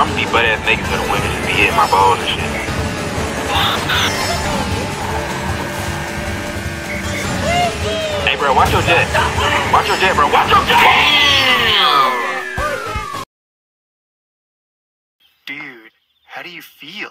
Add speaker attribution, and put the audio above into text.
Speaker 1: I'm gonna be butt ass naked so the women just be hitting my balls and shit. Hey, bro, watch your jet. Watch your jet, bro. Watch your jet.
Speaker 2: Dude, how do you feel?